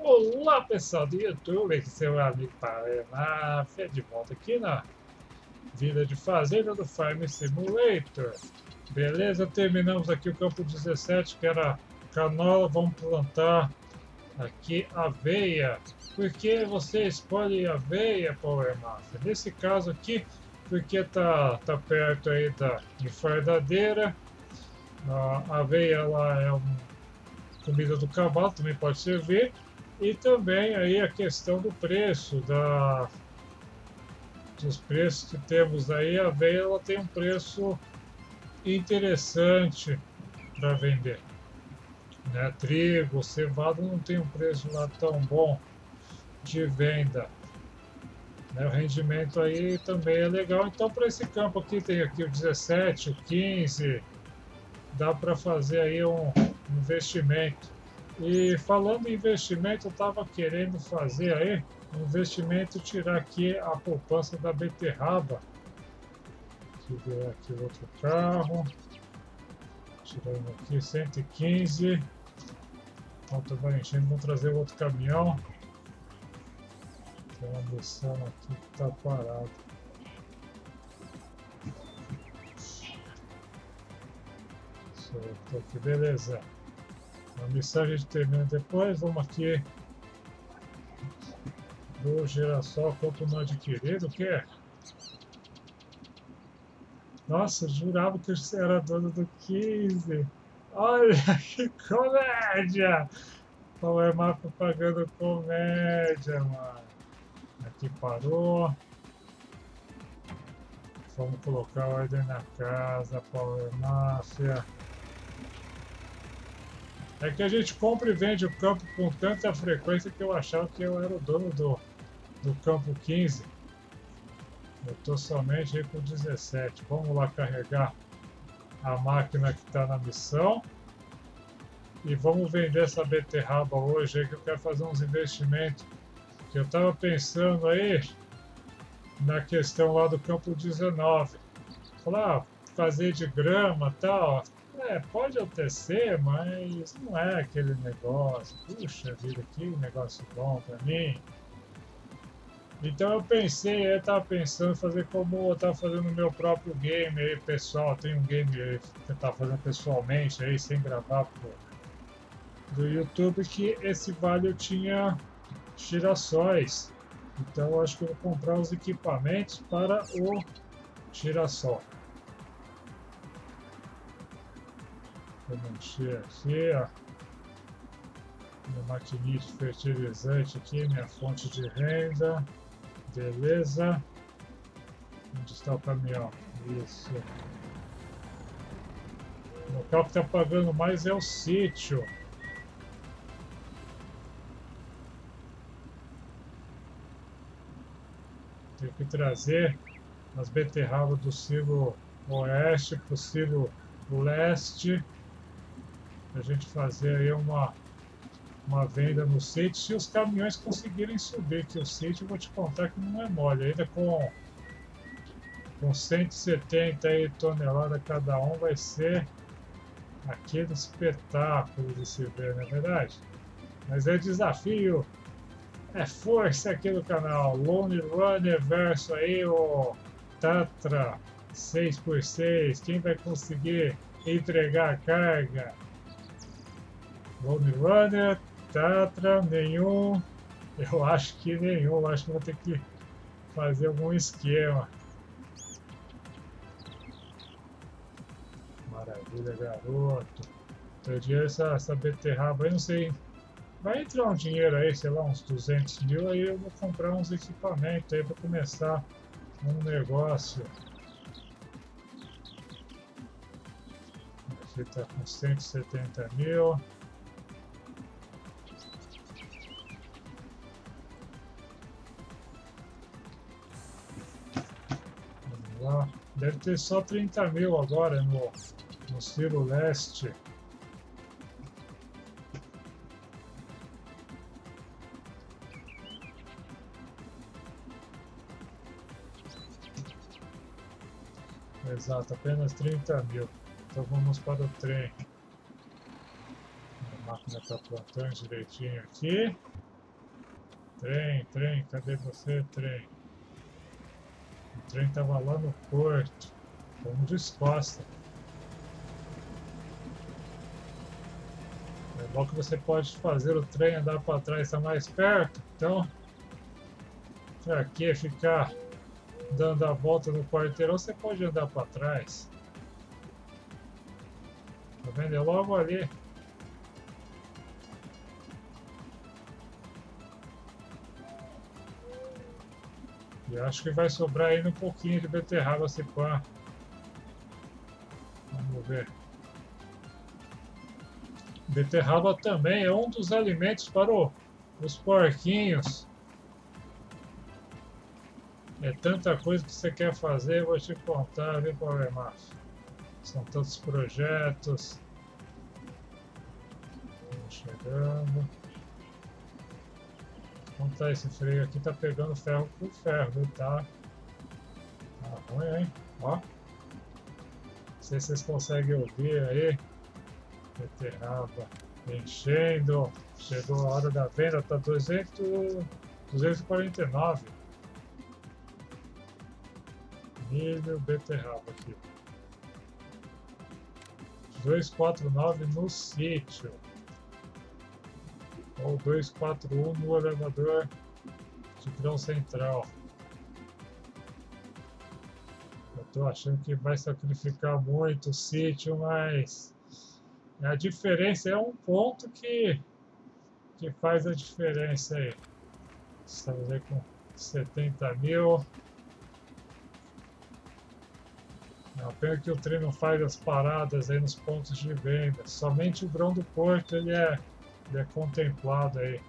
Olá pessoal do YouTube, aqui seu amigo Paraná, de volta aqui na Vida de Fazenda do Farm Simulator. Beleza? Terminamos aqui o campo 17, que era canola, vamos plantar aqui aveia. Por que você escolhe aveia, Power Master? Nesse caso aqui, porque tá, tá perto aí da enfardadeira. A aveia lá é uma comida do cavalo, também pode servir. E também aí a questão do preço, da, dos preços que temos aí, a aveia ela tem um preço interessante para vender. Né? Trigo, cevada não tem um preço lá tão bom de venda. Né? O rendimento aí também é legal. Então, para esse campo aqui, tem aqui o 17, o 15, dá para fazer aí um investimento. E falando em investimento, eu estava querendo fazer aí um investimento, tirar aqui a poupança da beterraba. Deixa eu ver aqui outro carro. Tirando aqui 115. Falta vai enchendo, vamos trazer outro caminhão. Tem uma missão aqui que está parada. Soltou aqui, beleza. A missão a gente termina depois. Vamos aqui do girassol compra no adquirido, o que é? Nossa, jurava que você era dono do 15. Olha que comédia! Qual é mapa pagando comédia, mano? Aqui parou. Vamos colocar ordem na casa, Power Máfia. É que a gente compra e vende o campo com tanta frequência que eu achava que eu era o dono do, do campo 15. Eu estou somente aí com 17. Vamos lá carregar a máquina que está na missão. E vamos vender essa beterraba hoje aí que eu quero fazer uns investimentos. Que eu estava pensando aí na questão lá do campo 19. Falar, ah, fazer de grama tal. É, pode até ser, mas não é aquele negócio. Puxa vida, que negócio bom para mim. Então eu pensei, eu tava pensando fazer como eu tava fazendo o meu próprio game aí, pessoal. Tem um game que eu tava fazendo pessoalmente aí, sem gravar pro, do YouTube, que esse vale eu tinha girassóis. Então eu acho que eu vou comprar os equipamentos para o girassol. Encher aqui, ó. Minha maquininha de fertilizante aqui, minha fonte de renda. Beleza. Onde está o caminhão? Isso. O local que está pagando mais é o sítio. Tem que trazer as beterrabas do silo oeste para o silo leste a gente fazer aí uma, uma venda no sítio se os caminhões conseguirem subir, que o sítio eu vou te contar que não é mole, ainda com, com 170 aí toneladas cada um vai ser aquele espetáculo de se ver, não é verdade? Mas é desafio, é força aqui no canal, Lone Runner versus aí o Tatra 6x6, quem vai conseguir entregar a carga? Lone Runner, Tatra, nenhum. Eu acho que nenhum. Acho que vou ter que fazer algum esquema. Maravilha, garoto. Teu dinheiro, essa, essa beterraba aí, não sei. Vai entrar um dinheiro aí, sei lá, uns 200 mil. Aí eu vou comprar uns equipamentos aí para começar um negócio. Aqui tá com 170 mil. Deve ter só 30 mil agora no, no Ciro Leste. Exato, apenas 30 mil. Então vamos para o trem. A máquina está plantando direitinho aqui. Trem, trem, cadê você, trem? O trem tava lá no porto. Vamos descosta. É bom que você pode fazer o trem andar para trás, está mais perto. Então, para que ficar dando a volta no quarteirão, você pode andar para trás. Tá vendo? É logo ali. E acho que vai sobrar ainda um pouquinho de beterraba se pá. Vamos ver. Beterraba também é um dos alimentos para o, os porquinhos. É tanta coisa que você quer fazer, vou te contar, viu, Power Mafia? São tantos projetos. Chegando. Como tá esse freio aqui? Tá pegando ferro por ferro? Tá, tá ruim, hein? Ó. Não sei se vocês conseguem ouvir aí. Beterraba enchendo. Chegou a hora da venda, tá 200, 249. Milho, beterraba aqui. 249 no sítio ou 241 no elevador de grão central. Eu estou achando que vai sacrificar muito o sítio, mas a diferença é um ponto que, que faz a diferença aí. Estamos aí com 70 mil. É uma pena que o trem não faz as paradas aí nos pontos de venda. Somente o grão do porto ele é ele é contemplado aí.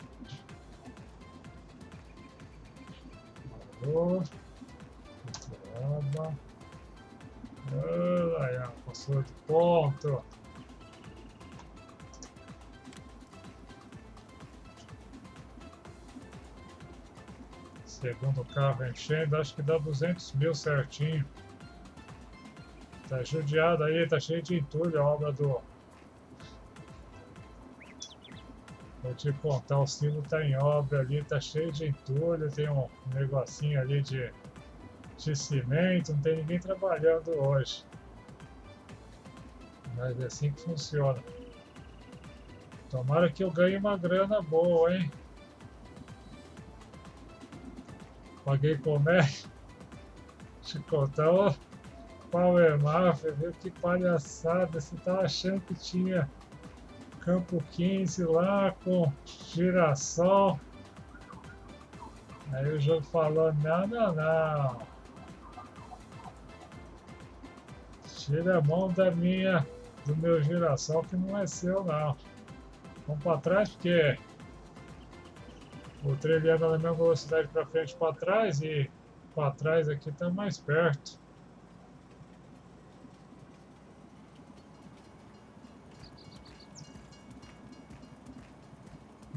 Alô. Caramba. Ah, passou de ponto. Segundo carro enchendo, acho que dá 200 mil certinho. Tá judiado aí, tá cheio de entulho a obra do Vou te contar, o silo tá em obra ali, tá cheio de entulho, tem um negocinho ali de, de cimento, não tem ninguém trabalhando hoje. Mas é assim que funciona. Tomara que eu ganhe uma grana boa, hein? Paguei comércio. Te contar, ó. Power Mafia, viu que palhaçada. Você tá achando que tinha campo 15 lá com girassol. Aí o jogo falou, não, não, não. Tira a mão da minha, do meu girassol que não é seu não. Vamos para trás porque o trem anda na mesma velocidade para frente e para trás e para trás aqui está mais perto.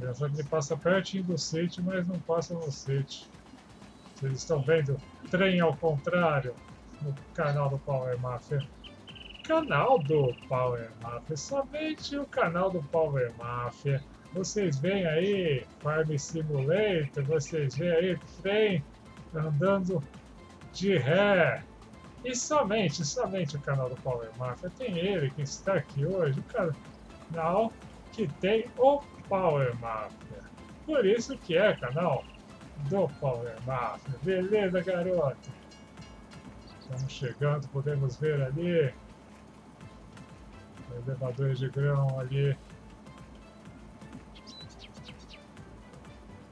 Que ele passa pertinho do sítio, mas não passa no sítio. Vocês estão vendo trem ao contrário no canal do Power Mafia. Canal do Power Mafia, somente o canal do Power Mafia. Vocês veem aí Farm Simulator, vocês veem aí trem andando de ré. E somente, somente o canal do Power Mafia. Tem ele que está aqui hoje, o canal que tem o Power Mafia. Por isso que é canal do Power Mafia. Beleza, garoto? Estamos chegando, podemos ver ali. Elevadores de grão ali.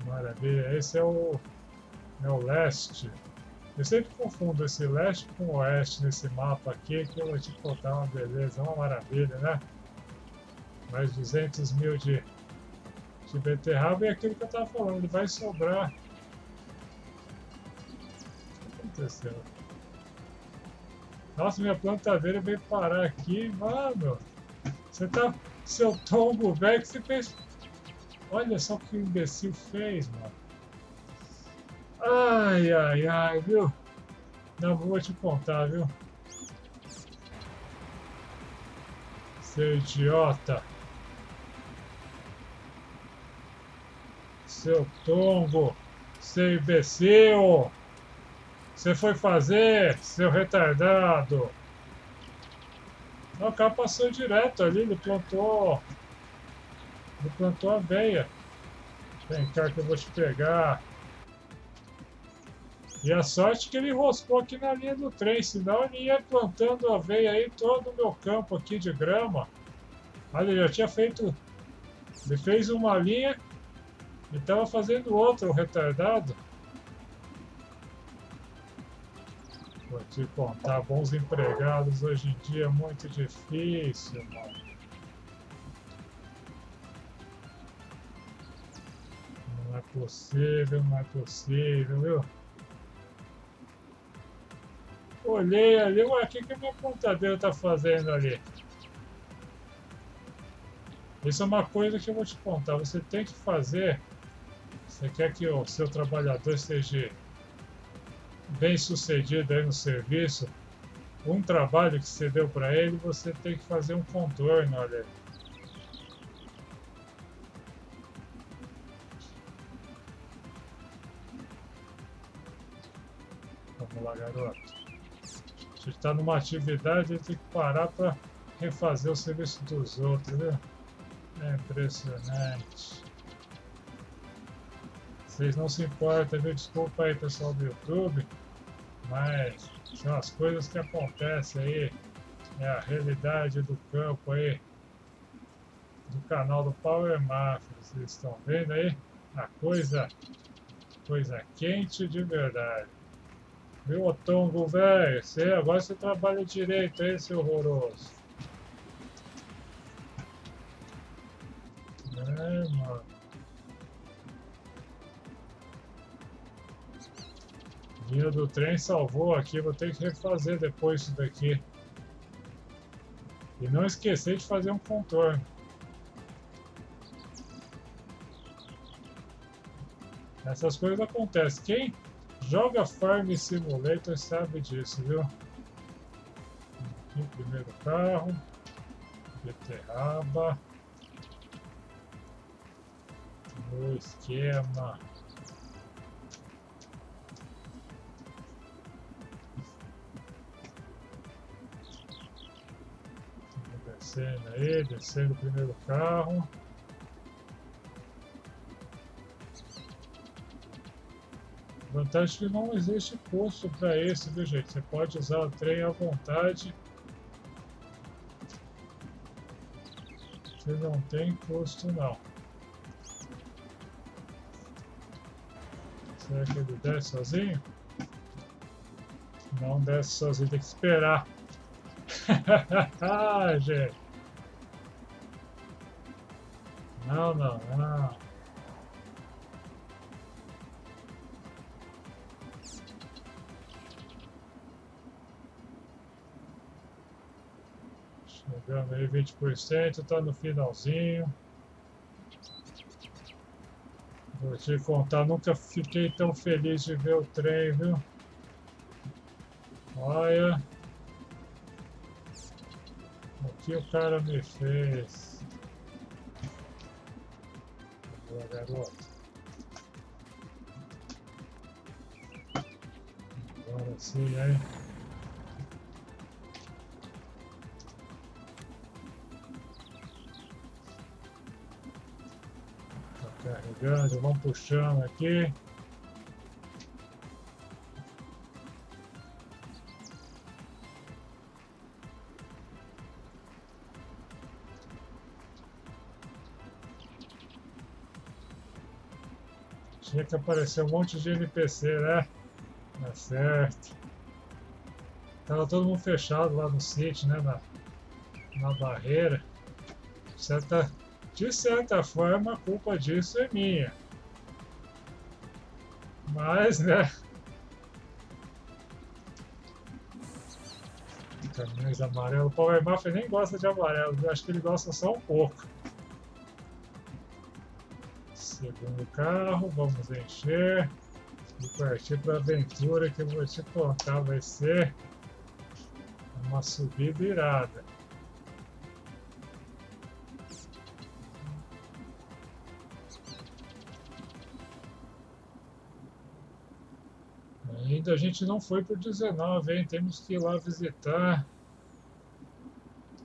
Maravilha, esse é o, é o leste. Eu sempre confundo esse leste com o oeste nesse mapa aqui, que eu vou te contar uma beleza, uma maravilha, né? Mais 200 mil de de beterraba é aquilo que eu estava falando, vai sobrar. O que aconteceu? Nossa, minha plantadeira veio parar aqui, mano. Você tá. Seu tombo velho que você fez. Olha só o que o imbecil fez, mano. Ai, ai, ai, viu? Não vou te contar, viu? Seu idiota. Seu tongo, seu imbecil! Você foi fazer, seu retardado! O cara passou direto ali, ele plantou. Ele plantou aveia. Vem cá que eu vou te pegar. E a sorte que ele roscou aqui na linha do trem, senão ele ia plantando aveia aí todo o meu campo aqui de grama. Olha, ele já tinha feito. Ele fez uma linha e estava fazendo outra, o retardado. Vou te contar, bons empregados hoje em dia é muito difícil, mano. Não é possível, não é possível, viu? Olhei ali, ué, o que, que minha pontadeira tá fazendo ali? Isso é uma coisa que eu vou te contar. Você tem que fazer. Você quer que o seu trabalhador esteja bem sucedido aí no serviço, um trabalho que você deu para ele, você tem que fazer um contorno, olha. Vamos lá, garoto. A gente está numa atividade e tem que parar para refazer o serviço dos outros? É impressionante. Vocês não se importam, viu? Desculpa aí, pessoal do YouTube. Mas são as coisas que acontecem aí, é a realidade do campo aí, do canal do Power Mafia. Vocês estão vendo aí? A coisa, coisa quente de verdade. Viu, Otongo, velho? Agora você trabalha direito aí, seu horroroso. Linha do trem salvou aqui, vou ter que refazer depois isso daqui. E não esquecer de fazer um contorno. Essas coisas acontecem. Quem joga Farm Simulator sabe disso, viu? Aqui, primeiro carro. Beterraba. O esquema. Descendo aí, descendo o primeiro carro. Vantagem que não existe custo para esse, viu gente? Você pode usar o trem à vontade. Você não tem custo não. Será que ele desce sozinho? Não desce sozinho, tem que esperar. ah, gente. Não, não, não. Chegando aí 20%, tá no finalzinho. Vou te contar, nunca fiquei tão feliz de ver o trem, viu? Olha o que o cara me fez. Garoto. Agora sim, hein? Tá carregando, vamos puxando aqui. Tinha que aparecer um monte de NPC, né? Tá certo. Tava todo mundo fechado lá no sítio, né? Na, na barreira. Certa, de certa forma, a culpa disso é minha. Mas, né? Caminhões amarelo. O Power Mafia nem gosta de amarelo. Eu acho que ele gosta só um pouco. Segundo carro, vamos encher e partir para a aventura que eu vou te contar, vai ser uma subida irada. Ainda a gente não foi por 19, hein? Temos que ir lá visitar,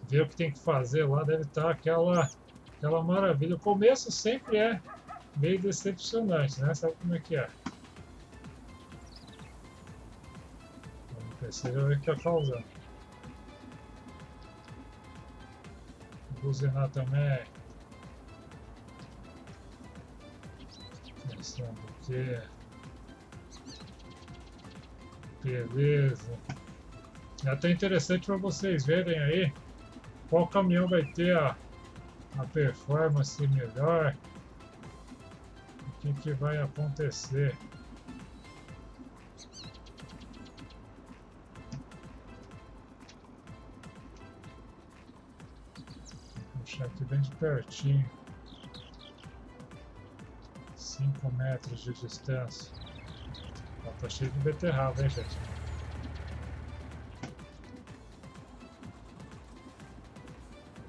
ver o que tem que fazer lá. Deve estar aquela, aquela maravilha. O começo sempre é meio decepcionante, né? Sabe como é que é? Vamos perceber o que está causando. Buzinar também. Pensando que Beleza. É até interessante para vocês verem aí qual caminhão vai ter a, a performance melhor. Que, que vai acontecer. Puxar aqui bem de pertinho. 5 metros de distância. Ó, tá cheio de beterraba, hein, gente?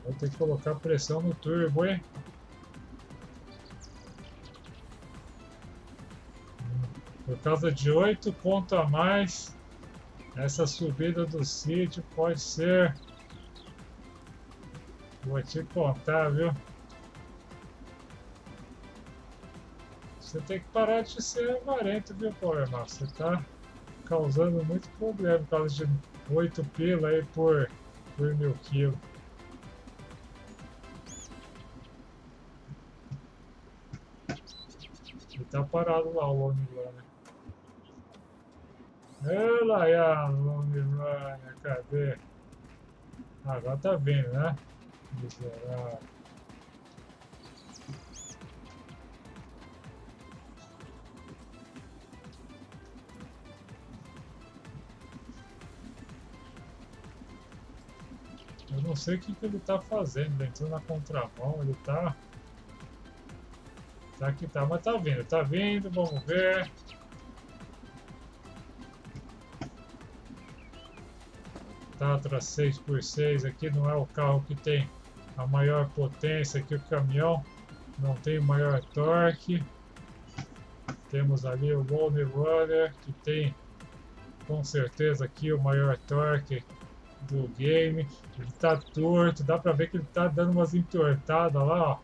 Vou ter que colocar pressão no turbo, hein? Causa de 8 pontos a mais, essa subida do sítio pode ser... Vou te contar, viu? Você tem que parar de ser avarento, viu, Power Você tá causando muito problema por causa de 8 pila aí por, por mil quilos. Tá parado lá o Lone Runner. Ela aí a Lone Runner, cadê? Agora tá vindo, né? Miserável. Eu não sei o que, que ele está fazendo, ele entrou na contramão, ele está... Tá que tá, mas tá vindo, tá vindo, vamos ver. Tatra 6x6 aqui não é o carro que tem a maior potência que o caminhão, não tem o maior torque. Temos ali o Lone Runner que tem com certeza aqui o maior torque do game. Ele tá torto, dá pra ver que ele tá dando umas entortadas lá, ó.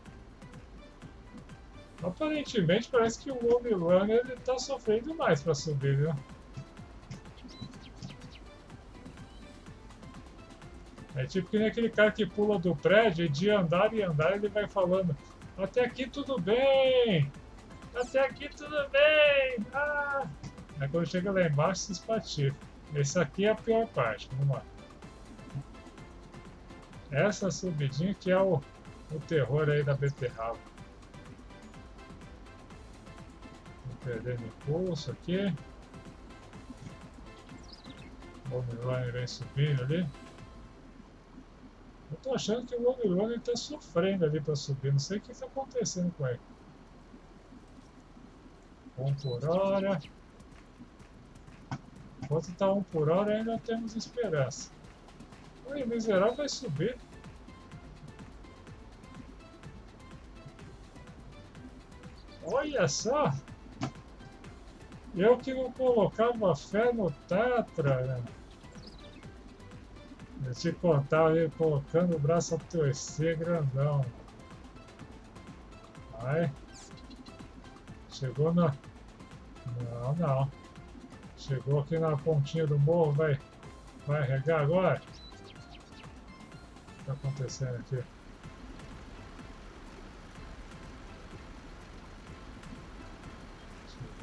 Aparentemente parece que o Home Runner ele tá sofrendo mais pra subir, viu? É tipo que nem aquele cara que pula do prédio e de andar e andar ele vai falando Até aqui tudo bem! Até aqui tudo bem! Ah! Aí quando chega lá embaixo se espatifa. Esse aqui é a pior parte, vamos lá. Essa subidinha que é o, o terror aí da beterraba. Vou perder meu impulso aqui. O Omilone vem subindo ali. Eu tô achando que o Omilone está sofrendo ali para subir. Não sei o que está acontecendo com ele. Um por hora. Enquanto está um por hora, ainda temos esperança. O miserável vai subir. Olha só! Eu que não colocava fé no Tatra, né? Eu te contar ele colocando o braço a torcer grandão. Vai. Chegou na. Não, não. Chegou aqui na pontinha do morro, vai. Vai regar agora? está acontecendo aqui?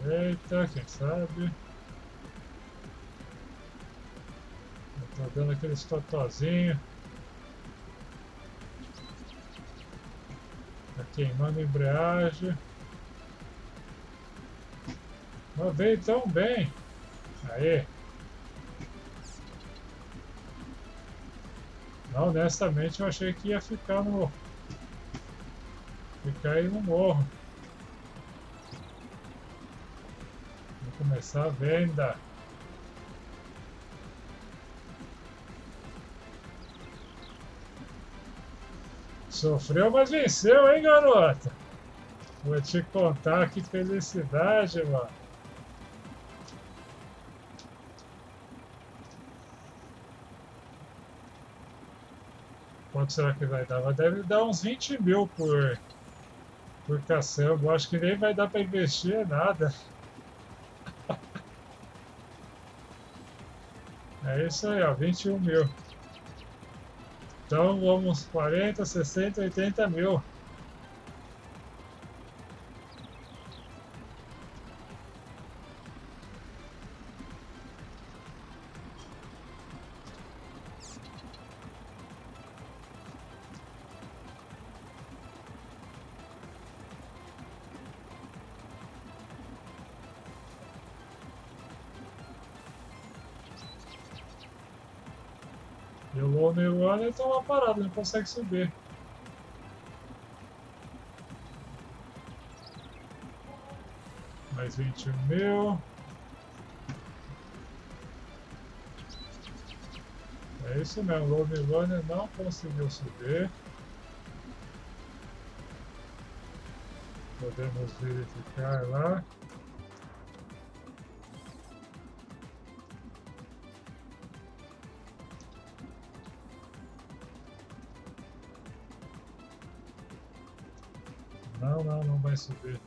Eita, quem sabe? Dando aquele totozinho. Tá queimando a embreagem. Veio tão bem. Aí. Não, honestamente eu achei que ia ficar no... Ficar aí no morro. Vou começar a venda. Sofreu, mas venceu, hein, garota? Vou te contar que felicidade, mano. Quanto será que vai dar? Mas deve dar uns 20 mil por, por caçamba. Acho que nem vai dar para investir nada. É isso aí, ó, 21 mil. Então vamos 40, 60, 80 mil. E o Lone Runner tá lá parado, não consegue subir. Mais 21 mil. É isso mesmo, o Lone Runner não conseguiu subir. Podemos verificar lá. Subir.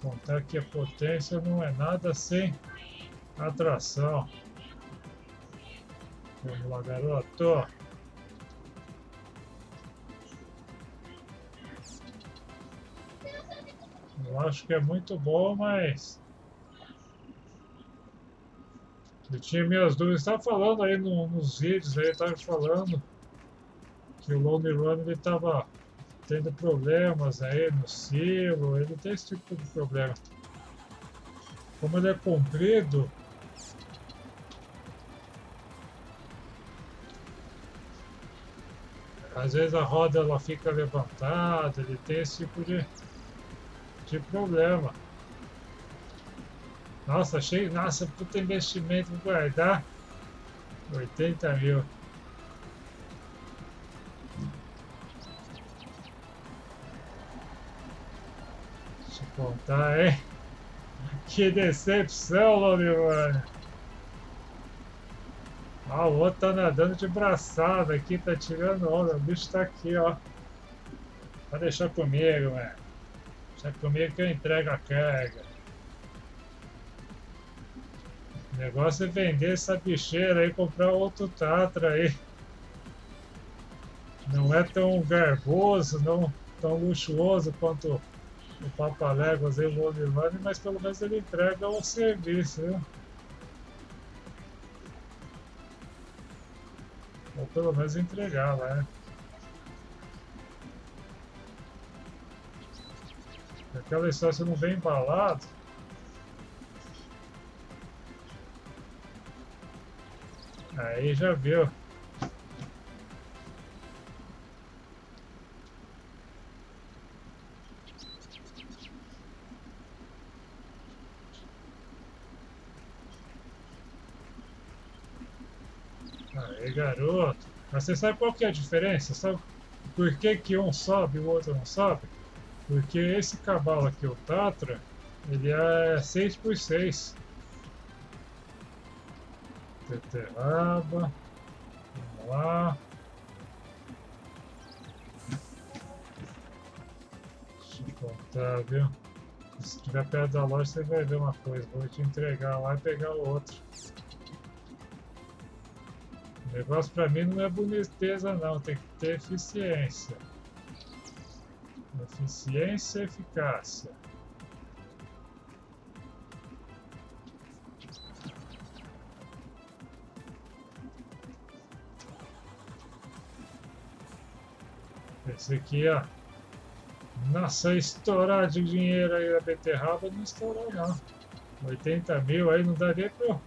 Contar que a potência não é nada sem atração. Vamos lá, garoto. Eu acho que é muito bom, mas... Eu tinha minhas dúvidas. Estava falando aí no, nos vídeos, aí estava falando que o Lone Run ele estava tendo problemas aí no silo, ele tem esse tipo de problema. Como ele é comprido, às vezes a roda ela fica levantada, ele tem esse tipo de, de problema. Nossa, achei, nossa, puta investimento guardar 80 mil. Contar, hein? Que decepção, Lolivane. Ah, o outro tá nadando de braçada aqui, tá tirando onda. O bicho tá aqui, ó. Vai deixar comigo, mano. Deixa comigo que eu entrego a carga. O negócio é vender essa bicheira aí, comprar outro Tatra aí. Não é tão garboso, não tão luxuoso quanto o Papaléguas e o Lolivane, mas pelo menos ele entrega o serviço, viu? Ou pelo menos entregar né? Aquela história, se não vem embalado, aí já viu. Garoto. Mas você sabe qual que é a diferença? Sabe por que, que um sobe e o outro não sobe? Porque esse cavalo aqui, o Tatra, ele é 6x6. Teterraba. Vamos lá. Deixa eu contar, viu? Se estiver perto da loja, você vai ver uma coisa. Vou te entregar lá e pegar o outro. O negócio para mim não é boniteza não, tem que ter eficiência. Eficiência e eficácia. Esse aqui, ó. Nossa, estourar de dinheiro aí a beterraba não estourou não. 80 mil aí não daria para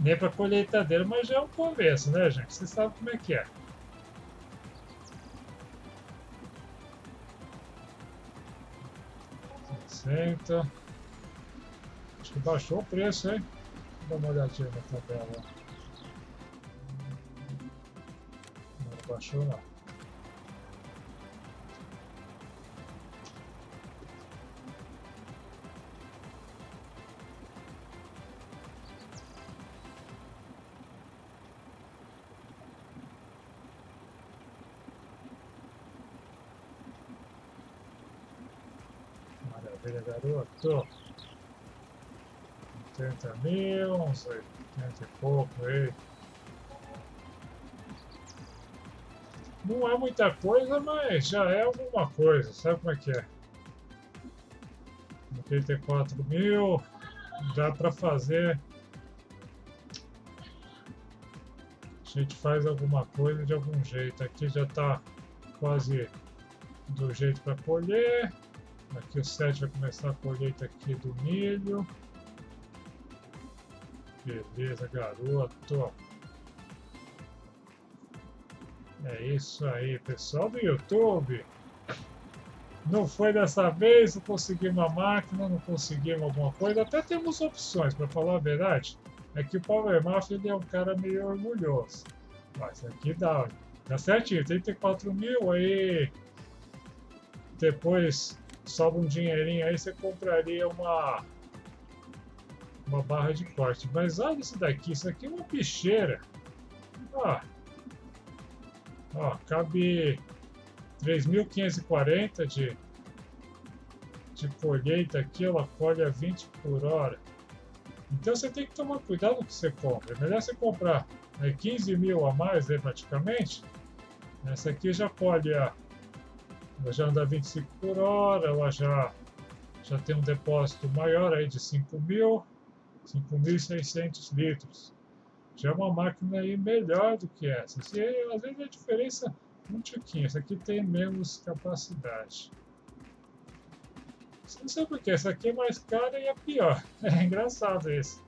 nem para colheitadeira, mas já é um começo, né, gente? Você sabe como é que é. Sessenta. Acho que baixou o preço, hein? Dá uma olhadinha na tabela. Não baixou não. Maravilha, garoto. 80 mil, uns 80 e pouco aí. Não é muita coisa, mas já é alguma coisa, sabe como é que é? 84 mil, dá para fazer. A gente faz alguma coisa de algum jeito. Aqui já está quase do jeito para colher. Aqui o 7 vai começar a colheita aqui do milho. Beleza, garoto. É isso aí, pessoal do YouTube. Não foi dessa vez, não conseguimos uma máquina, não conseguimos alguma coisa. Até temos opções, para falar a verdade. É que o Power Mafia ele é um cara meio orgulhoso. Mas aqui dá, dá certinho, 34 mil aí. Depois sobra um dinheirinho aí, você compraria uma uma barra de corte. Mas olha isso daqui, isso aqui é uma bicheira. Ó, ó cabe 3.540 de, de colheita aqui, ela colhe a 20 por hora. Então você tem que tomar cuidado com o que você compra. É melhor você comprar né, 15 mil a mais, né, praticamente. Essa aqui já colhe a. Ela já anda 25 por hora, ela já, já tem um depósito maior aí de 5 mil. 5.600 litros. Já é uma máquina aí melhor do que essa. Se, às vezes a diferença é um tiquinho. Essa aqui tem menos capacidade. Não sei porquê, essa aqui é mais cara e é pior. É engraçado isso.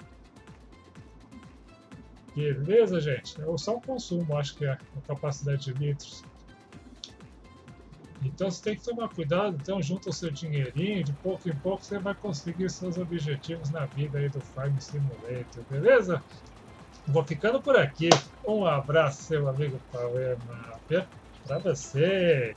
Beleza, gente? É só o consumo, acho que é a capacidade de litros. Então você tem que tomar cuidado, então junta o seu dinheirinho, de pouco em pouco você vai conseguir seus objetivos na vida aí do Farm Simulator, beleza? Vou ficando por aqui. Um abraço, seu amigo Power Mafia, pra você.